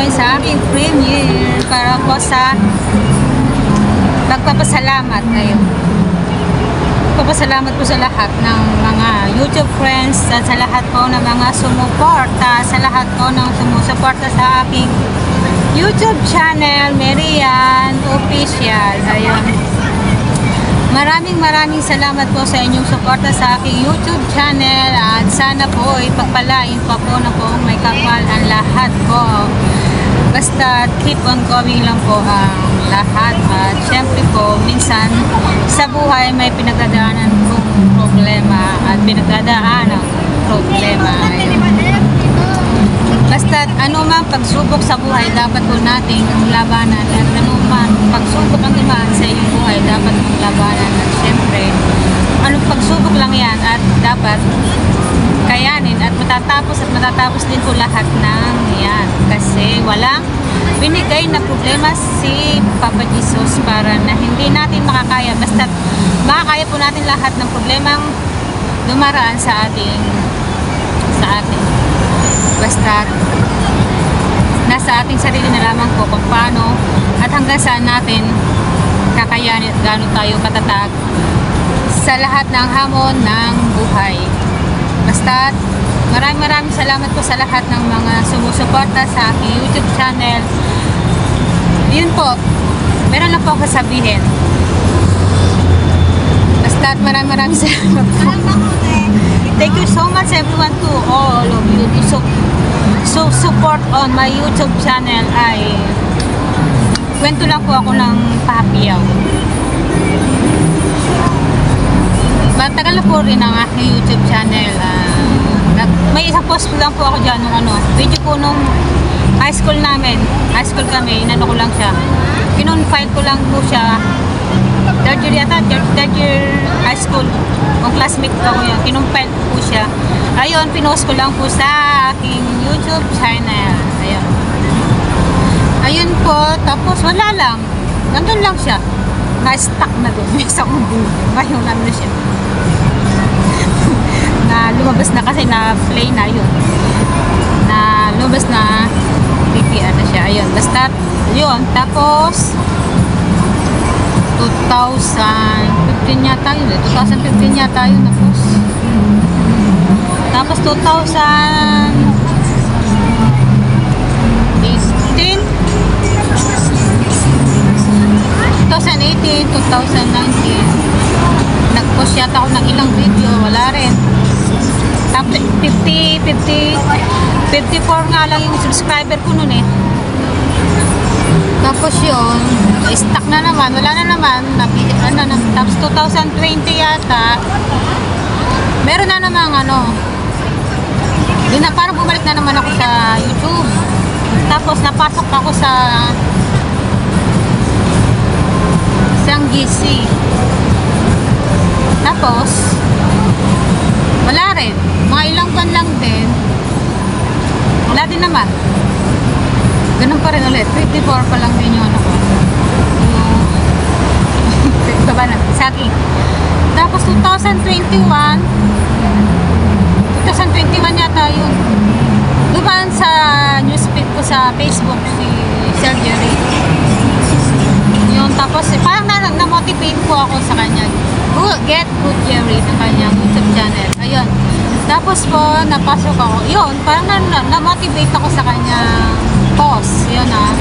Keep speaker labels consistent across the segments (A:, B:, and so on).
A: ngayon sa aking premiere para po sa pagpapasalamat ngayon. Pagpapasalamat po sa lahat ng mga YouTube friends at sa lahat po ng mga sumuporta, sa lahat po ng sumusuporta sa aking YouTube channel, Marian Official. Ayun. Maraming maraming salamat po sa inyong suporta sa aking YouTube channel at sana po ay pagpalain pa po na po may kapal ang lahat po. Basta keep on going lang po ang lahat. At syempre po minsan sa buhay may pinagdadaanan pong problema at pinagdadaanan problema. Basta ano man pagsubok sa buhay dapat po nating labanan. At ano man pagsubok ang dumaan sa iyong buhay dapat mong labanan. At syempre anong pagsubok lang yan at dapat kayanin at matatapos at matatapos din po lahat ng yan kasi walang binigay na problema si Papa Jesus para na hindi natin makakaya basta makakaya po natin lahat ng problemang dumaraan sa ating sa atin basta nasa ating sarili na lamang po kung paano at hanggang saan natin kakayanin at gaano tayo katatag sa lahat ng hamon ng buhay. Basta maraming maraming salamat po sa lahat ng mga sumusuporta sa aking YouTube channel. Yun po, meron lang po ako sabihin. Basta maraming maraming salamat po. Thank you so much everyone to all of you to so, so support on my YouTube channel ay kwento lang po ako ng pahapiyaw. Matagal na po rin ang aking YouTube channel. ah, nag- may isang post lang po ako dyan nung ano, video po nung high school namin. High school kami, inano ko lang siya. Pinon-file ko lang po siya third year yata, third, third year high school. Kung classmate ko ako yun, kinumpile ko po siya. Ayun, pinost ko lang po sa aking YouTube channel. Ayun. Ayun po, tapos wala lang. Nandun lang siya. Na-stuck na doon. May isang video. Ngayon, ano siya. Na lumabas na kasi na play na yun. Na lumabas na PPR na siya. Ayun, basta yun. Tapos, 2015 yata yun eh. 2015 yata yun na post. Tapos 2018 2018, 2019 nag-post yata ako ng ilang video. Wala rin. Tapos 50, 50, 54 nga lang yung subscriber ko nun eh. Tapos yun, stuck na naman, wala na naman, nabi, ano, na, tapos 2020 yata, meron na namang ano, yun na, parang bumalik na naman ako sa YouTube. Tapos napasok ako sa isang GC. Tapos, wala rin. Mga ilang buwan lang din, wala din naman. Ganun pa rin ulit. 54 pa lang din yung ano ko. Yung baba na, sa akin. Tapos 2021, 2021 yata yun. Dumaan sa newsfeed ko sa Facebook si Sir Jerry. Yung tapos, eh, parang na, na-motivate po ako sa kanya. Good, get good Jerry sa kanyang YouTube channel. Ayun. Tapos po, napasok ako. Yun, parang na, na, na-motivate ako sa kanyang post. Yun ah.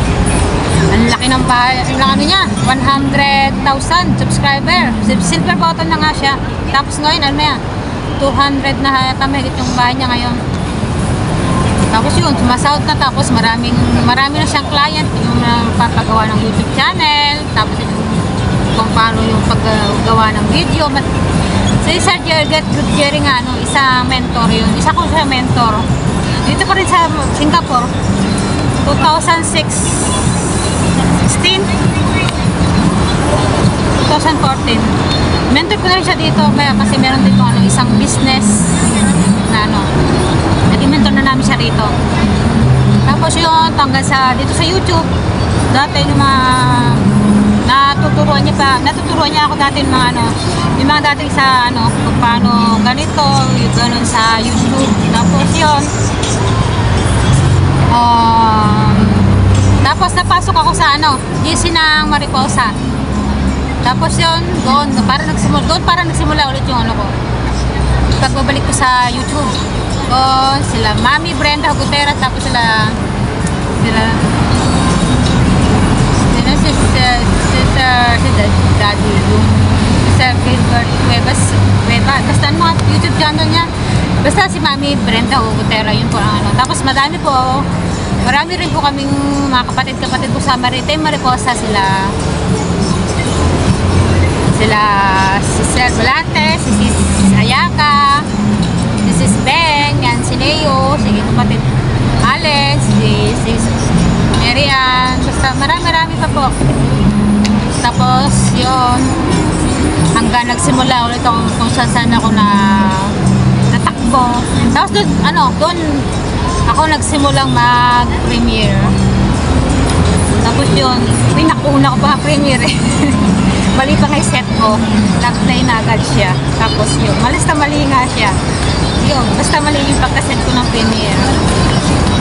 A: Ang laki ng bahay. Ang ano niya. 100,000 subscriber. Sil- Silver button na nga siya. Tapos ngayon, ano na yan? 200 na yata mahigit yung bahay niya ngayon. Tapos yun, sumasahod na tapos maraming marami na siyang client yung uh, papagawa ng YouTube channel, tapos yung paano yung paggawa ng video. But, si Sir Jer, Get Good Jerry nga, no, isa mentor yun. Isa ko siya mentor. Dito pa rin sa Singapore. 2006 16 2014 mentor ko na rin siya dito kaya kasi meron dito ano, isang business na ano naging mentor na namin siya rito tapos yun hanggang sa dito sa YouTube dati yung mga natuturuan niya pa natuturuan niya ako dati ng mga ano, yung mga dating sa ano, paano ganito, yung ganun sa YouTube. Tapos yun, um, tapos napasok ako sa ano, GC ng Mariposa. Tapos yun, doon, para nagsimula, doon para nagsimula ulit yung ano ko. Pagbabalik ko sa YouTube. Doon, sila Mami Brenda Gutierrez, tapos sila, sila si, si, Daddy, yung Sir Gilbert Cuevas, Cueva, basta ano mga YouTube channel niya. Basta si Mami Brenda Gutierrez, yun po ang ano. Tapos madami po, marami rin po kaming mga kapatid-kapatid ko sa Maritime Mariposa, sila sila si Sir Volante, si Sis Ayaka, si Sis Beng, yan si Neo, sige kapatid Alex, si Sis Marian, basta marami-marami pa po. Tapos yun, hanggang nagsimula ulit ako kung saan ako na natakbo. Tapos doon, ano, doon ako nagsimulang mag-premiere. Tapos yun, pinakuna ko pa premiere eh. mali pa nga set ko. Nag-play na agad siya. Tapos yun, malis na mali nga siya. Yun, basta mali yung pagkaset ko ng premiere.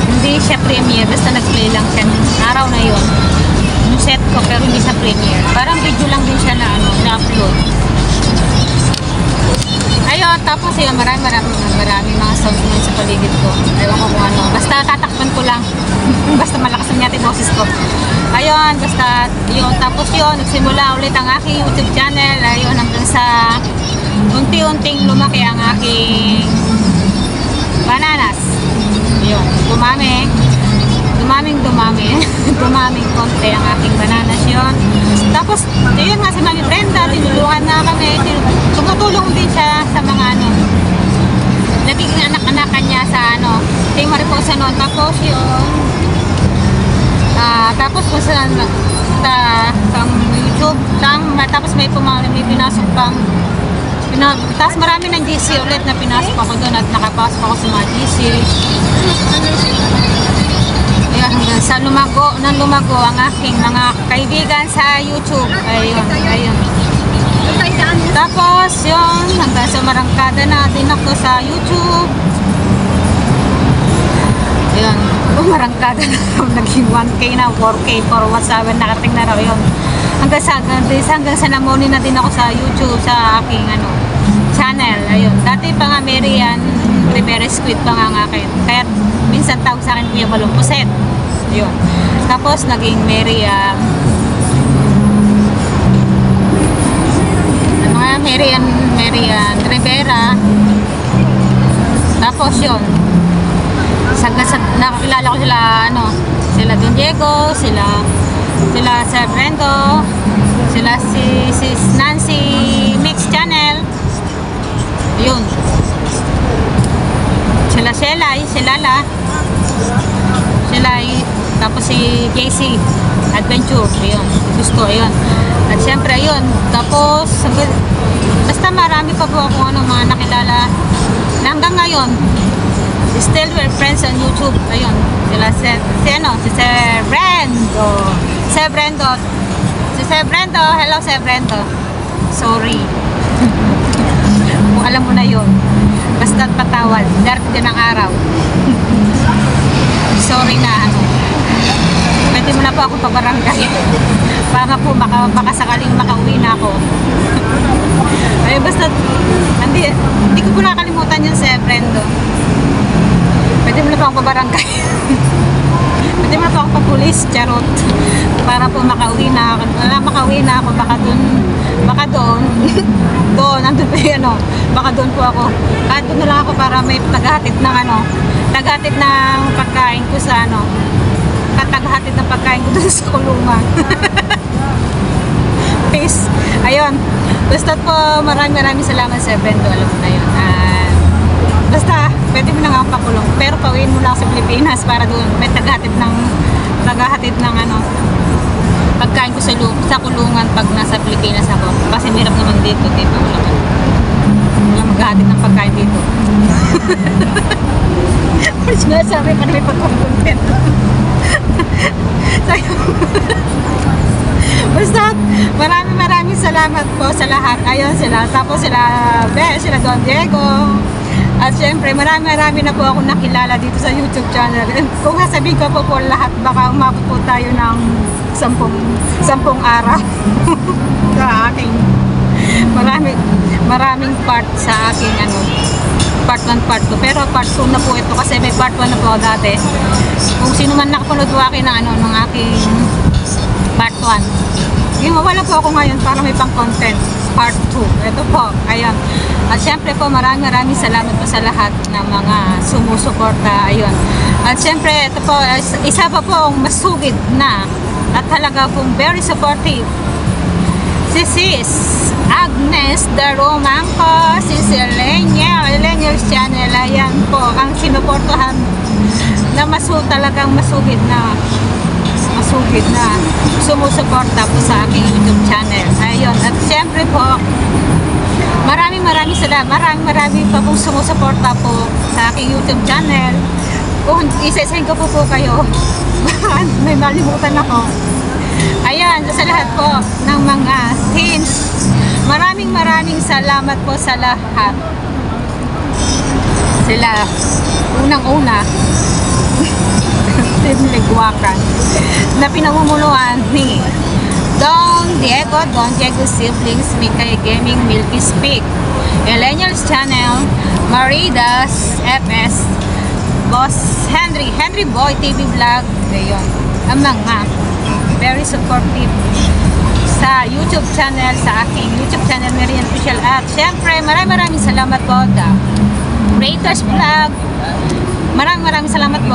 A: Hindi siya premiere, basta nag-play lang siya. Araw na yun. Set ko, pero hindi sa premiere. Parang video lang din siya na ano, na-upload. Ayun, tapos yun, marami, marami, marami mga sounds naman sa paligid ko. Ewan ko kung ano. Basta tatakpan ko lang. basta malakas ang yung boses ko. Ayun, basta yun. Tapos yun, nagsimula ulit ang aking YouTube channel. Ayun, hanggang sa unti-unting lumaki ang aking bananas. Yun, dumami. Dumaming dumami. dumaming konti ang aking bananas yun. Tapos, yun nga si Mami Brenda, tinulungan na kami. Tumutulong din siya sa mga ano, nagiging anak-anakan niya sa ano, Team Mariposa noon. Tapos yun, ah, tapos kung saan, sa, sa YouTube, sang, tapos may pumang, may pinasok pang, pina, tapos marami ng GC ulit na pinasok ako doon at nakapasok ako sa mga GC. Hanggang sa lumago, nang lumago ang aking mga kaibigan sa YouTube. Ayun, ayun. Tapos, yun, hanggang sa marangkada na din ako sa YouTube. Ayun, marangkada na. Naging 1K na, 4K, 417 nakating na raw yun. Hanggang sa, hanggang, hanggang sa namuni na din ako sa YouTube, sa aking ano, channel. Ayun, dati pa nga Marian Rivera Squid pa nga akin. Kaya minsan tawag sa akin Kuya Balong Puset. Ayun. Tapos naging Marian mga Marian, Marian Rivera. Tapos yun. Sa, sa, nakakilala ko sila, ano, sila Don Diego, sila, sila Sir Brendo, sila si, si Nancy Mix Channel. Yun. Sila Shelay, si Lala. Shelay, tapos si JC Adventure, yun. Gusto, yun. At syempre, yun. Tapos, basta marami pa po ako ano, mga nakilala na hanggang ngayon. Still we're friends on YouTube. Ayun. Sila si, si ano, si Sir Brendo. Sir Brendo. Si Sir Brendo. Hello, Sir Brendo. Sorry. Alam mo na yun. Basta't patawad. Darating din ang araw. Sorry na ano. Pwede mo na po ako pabarangay. Para po maka, baka sakaling makauwi na ako. Ay, basta, hindi, hindi ko po nakalimutan yun si Brendo. Pwede mo na po ako pabarangay. Pwede mo na po ako papulis, charot. Para po makauwi na ako. Wala, makauwi na ako. Baka doon, baka doon, doon, nandun pa ano. Baka doon po ako. Kahit doon na lang ako para may tagahatid ng ano, tagahatid ng pagkain ko sa ano, kataghatid ng pagkain ko sa kulungan. Peace. Ayun. Basta po, maraming maraming salamat sa Brendo. Alam mo na yun. Ah, basta, pwede mo na nga pakulong. Pero pauwiin mo lang sa Pilipinas para doon may tagahatid ng tagahatid ng ano pagkain ko sa, sa kulungan pag nasa Pilipinas ako. Kasi mirap naman dito, dito. Wala Wala maghahatid ng pagkain dito. Sinasabi pa rin pagkakontent. Basta, maraming maraming salamat po sa lahat. Ayun sila. Tapos sila, Be, sila Don Diego. At syempre, marami marami na po ako nakilala dito sa YouTube channel. And kung sasabihin ko po po lahat, baka umabot po tayo ng sampung, sampung araw. sa aking marami, maraming part sa aking ano, part 1, part 2. Pero part 2 na po ito kasi may part 1 na po dati. Kung sino man nakapanood po akin ng, ano, ng aking part 1. Yung mawala po ako ngayon para may pang content. Part 2. Ito po. Ayun. At syempre po maraming maraming salamat po sa lahat ng mga sumusuporta. Ayun. At syempre ito po is- isa pa po ang masugid na at talaga pong very supportive si Sis Agnes Darumangko, si Selenia, Elenius Channel, ayan po, ang sinuportahan na masu talagang masugid na masugid na sumusuporta po sa aking YouTube channel. Ayun, at siyempre po, maraming maraming salamat, maraming maraming pa pong sumusuporta po sa aking YouTube channel. Kung isa-isahin ko po po kayo, may malimutan ako. Ayan, sa lahat po ng mga teams. Maraming maraming salamat po sa lahat. Sila, unang-una, Team Ligwakan, na pinamumuluan ni Don Diego, Don Diego Siblings, Mikay Gaming, Milky Speak, Millennials Channel, Maridas, FS, Boss Henry, Henry Boy TV Vlog, ngayon, ang mga very supportive YouTube channel, sa aking YouTube channel, Marian Official at syempre, maraming maraming salamat po the Raiders Vlog maraming maraming salamat po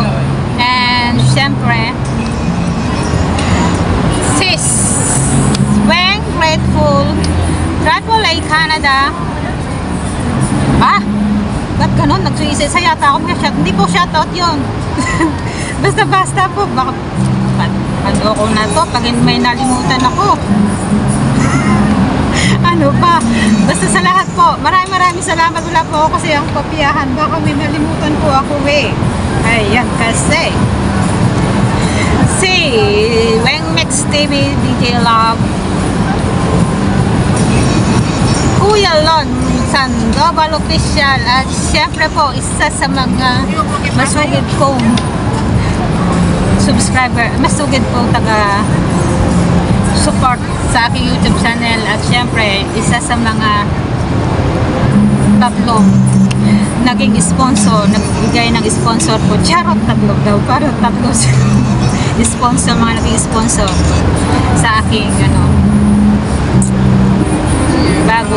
A: and syempre sis Weng Grateful Triple A Canada ah ba't ganun? Nagsuisa yata ako. Hindi po shoutout yun. Basta-basta po. Baka, ano ko na to? Pag may nalimutan ako. Ano ba? Basta sa lahat po. Maraming maraming salamat. Wala po ako kasi ang papiyahan. Baka may nalimutan po ako eh. Ayan kasi. Si Weng Mix TV DJ Love Kuya Lon Sandoval Official at syempre po isa sa mga masugid kong subscriber, masugid po taga support sa aking YouTube channel at syempre isa sa mga tatlo naging sponsor, nagbigay ng sponsor po. Charot tatlo daw, para tatlo sponsor, mga naging sponsor sa aking ano, bago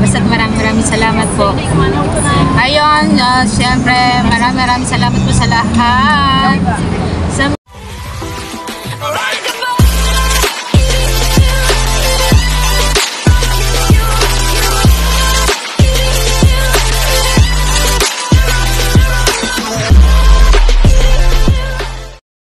A: Basta maraming maraming salamat po. Ayun, uh, syempre maraming maraming salamat po sa lahat.